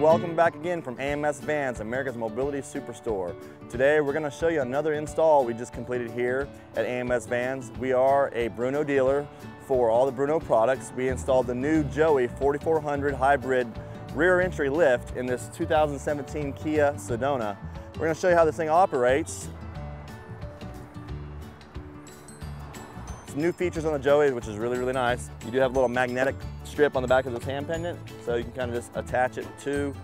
welcome back again from AMS Vans, America's Mobility Superstore. Today we're going to show you another install we just completed here at AMS Vans. We are a Bruno dealer for all the Bruno products. We installed the new Joey 4400 hybrid rear entry lift in this 2017 Kia Sedona. We're going to show you how this thing operates. Some new features on the Joey, which is really, really nice. You do have a little magnetic strip on the back of this hand pendant, so you can kind of just attach it to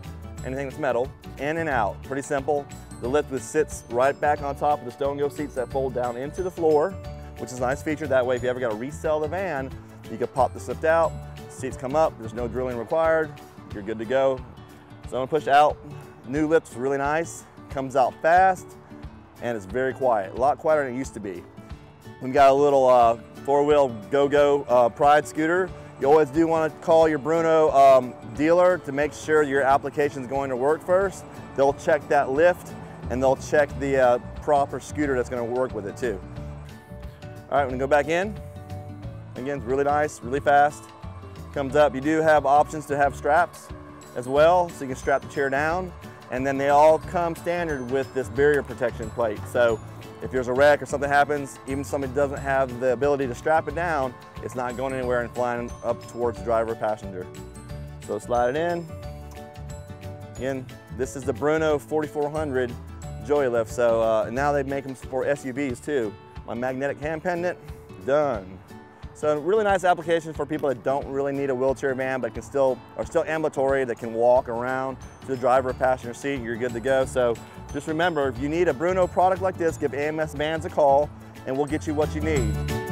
anything that's metal, in and out. Pretty simple. The lift sits right back on top of the Stow 'n Go seats that fold down into the floor, which is a nice feature. That way, if you ever got to resell the van, you can pop the lift out, seats come up, there's no drilling required, you're good to go. So I'm gonna push out. New lift's really nice, comes out fast, and it's very quiet. A lot quieter than it used to be. We've got a little uh, four-wheel go-go uh, Pride scooter. You always do want to call your Bruno um, dealer to make sure your application is going to work first. They'll check that lift and they'll check the uh, proper scooter that's going to work with it too. All right, we're going to go back in. Again, it's really nice, really fast. Comes up. You do have options to have straps as well, so you can strap the chair down. And then they all come standard with this barrier protection plate. So if there's a wreck or something happens, even somebody doesn't have the ability to strap it down, it's not going anywhere and flying up towards the driver or passenger. So slide it in. Again, this is the Bruno 4400 Joey lift. So uh, now they make them for SUVs too. My magnetic hand pendant, done. So a really nice application for people that don't really need a wheelchair van, but can still are still ambulatory, that can walk around to the driver passenger seat, you're good to go. So just remember, if you need a Bruno product like this, give AMS Vans a call and we'll get you what you need.